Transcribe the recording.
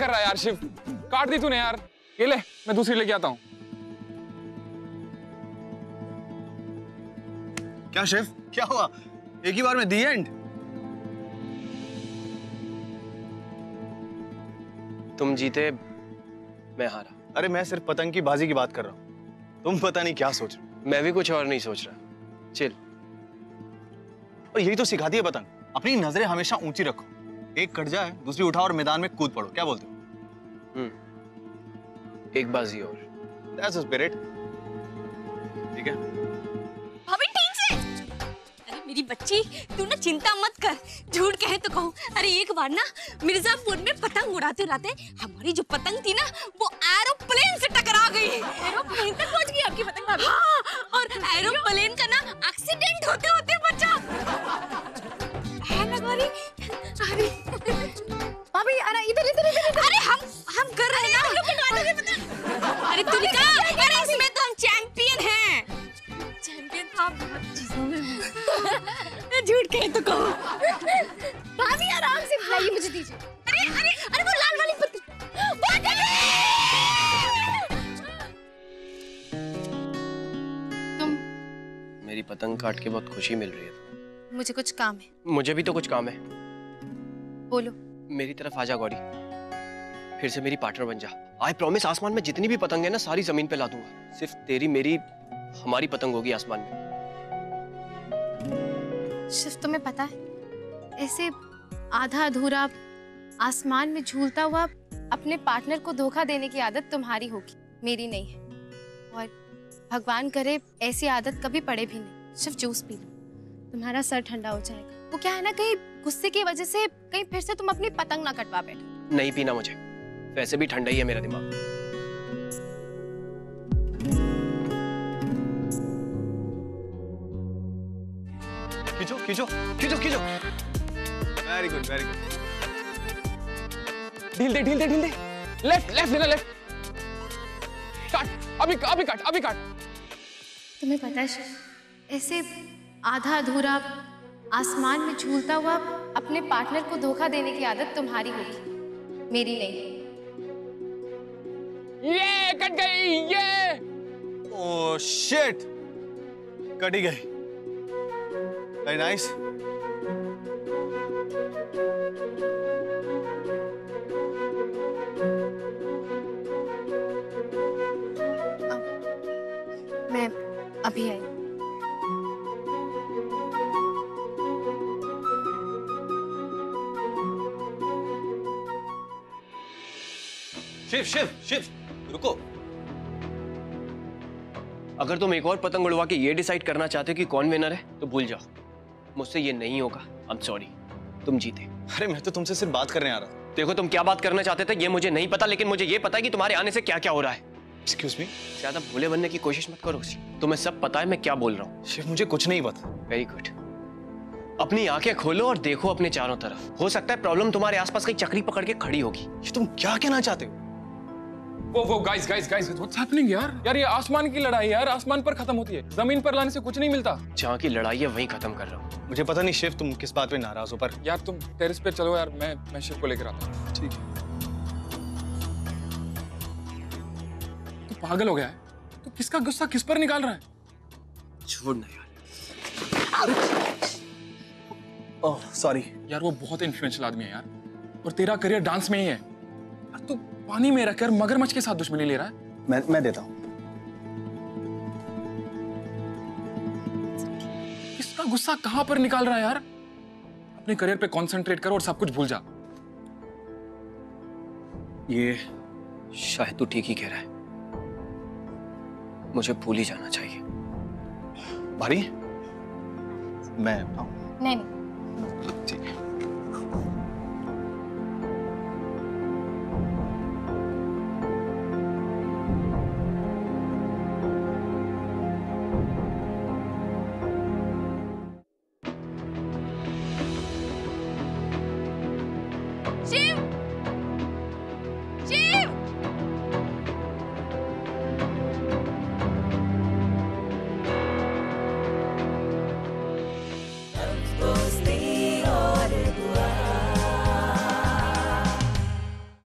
कर रहा है यार शिव। काट दी तूने यार। ये ले मैं दूसरी लेके आता हूँ। क्या शेफ क्या हुआ? एक ही बार में दी एंड तुम जीते मैं हारा। अरे मैं सिर्फ़ पतंग की बाजी की बात कर रहा हूँ। तुम पता नहीं क्या सोच रहे मैं भी कुछ और नहीं सोच रहा। चिल। और यही तो सिखाती है पतंग। अपनी नज़रें हमेशा ऊँची रखो। एक कट जाए दूसरी उठाओ और मैदान में कूद पड़ो। क्या बोलते हो? एक बाजी और। दैट्स स्पिरिट ठीक है? भाभी ठीक से। अरे मेरी बच्ची तू ना चिंता मत कर। झूठ कहे तो कहूँ। अरे एक बार ना मिर्जापुर में पतंग उड़ाते उड़ाते हमारी जो पतंग थी ना वो एरोप्लेन से टकरा गई एरोप्लेन तक पहुँच गई आपकी पतंग हाँ और एरोप्लेन का ना एक्सीडेंट होते होते बुलाइए मुझे दीजिए। अरे अरे अरे वो लाल वाली पत्ती। तुम मेरी पतंग काट के बहुत खुशी मिल रही है। मुझे कुछ काम है। मुझे भी तो कुछ काम है। बोलो। मेरी तरफ़ आजा गौरी। फिर से मेरी पार्टनर बन जा। आई प्रॉमिस आसमान में जितनी भी पतंग है ना सारी ज़मीन पे ला दूँगा सिर्फ़ तेरी मेरी हमारी पतंग होगी आसमान में। सिर्फ़ तुम्हें पता है ऐसे आधा अधूरा आसमान में झूलता हुआ अपने पार्टनर को धोखा देने की आदत तुम्हारी होगी, मेरी नहीं है। और भगवान करे, ऐसी आदत कभी पड़े भी नहीं, सिर्फ़ जूस पी लो। तुम्हारा सर ठंडा हो जाएगा। वो क्या है ना, कहीं गुस्से की वजह से कहीं फिर से तुम अपनी पतंग ना कटवा बैठो। नहीं पीना मुझे। वैसे भी ठंडा ही है मेरा दिमाग। खींचो खींचो खींचो खींचो। वेरी गुड वेरी गुड ढील दे ढील दे ढील दे। लेफ़्ट लेफ़्ट देना लेफ़्ट काट अभी अभी काट अभी काट तुम्हें पता है ऐसे आधा अधूरा आसमान में झूलता हुआ अपने पार्टनर को धोखा देने की आदत तुम्हारी होगी। मेरी नहीं। ये कट गई ये। ओह शिट कट ही गई। वेरी नाइस मैं अभी आई शिव शिव शिव रुको। अगर तुम एक और पतंग उड़वा के ये डिसाइड करना चाहते हो कि कौन विनर है तो भूल जाओ। मुझसे ये नहीं होगा। आई एम सॉरी तुम जीते। अरे मैं तो तुमसे सिर्फ़ बात करने आ रहा था देखो तुम क्या बात करना चाहते थे ये मुझे नहीं पता लेकिन मुझे ये पता है कि तुम्हारे आने से क्या क्या हो रहा है। एक्सक्यूज मी ज़्यादा भोले बनने की कोशिश मत करो तुम्हें सब पता है मैं क्या बोल रहा हूँ। शिव मुझे कुछ नहीं पता। वेरी गुड अपनी आँखें खोलो और देखो अपने चारों तरफ़। हो सकता है प्रॉब्लम तुम्हारे आसपास कहीं चक्री पकड़ के खड़ी होगी। ये तुम क्या कहना चाहते हो? वो वो guys guys guys what's happening यार? यार ये आसमान की लड़ाई यार आसमान पर खत्म होती है। ज़मीन पर लाने से कुछ नहीं मिलता। जहाँ की लड़ाई है वहीं खत्म कर रहा हूँ। मुझे पता नहीं शिव तुम किस बात पे नाराज़ हो पर यार तुम टेरिस पे चलो यार मैं मैं शिव को लेकर आता हूँ। ठीक है। पागल हो गया है। तू किसका गुस्सा किस पर निकाल रहा है? छोड़ना यार। ओह सॉरी यार वो बहुत इन्फ्लुएंशियल आदमी है यार। और तेरा करियर डांस में ही है। यार तू पानी में रखकर मगरमच्छ के साथ दुश्मनी ले रहा है। मैं मैं देता हूँ। किसका गुस्सा कहाँ पर निकाल रहा है यार? अपने करियर पे कंसंट्रेट करो और सब कुछ भूल जा। ये शायद तू ठीक ही कह रहा है। मुझे भूल ही जाना चाहिए। भारी मैं नहीं नहीं। ठीक है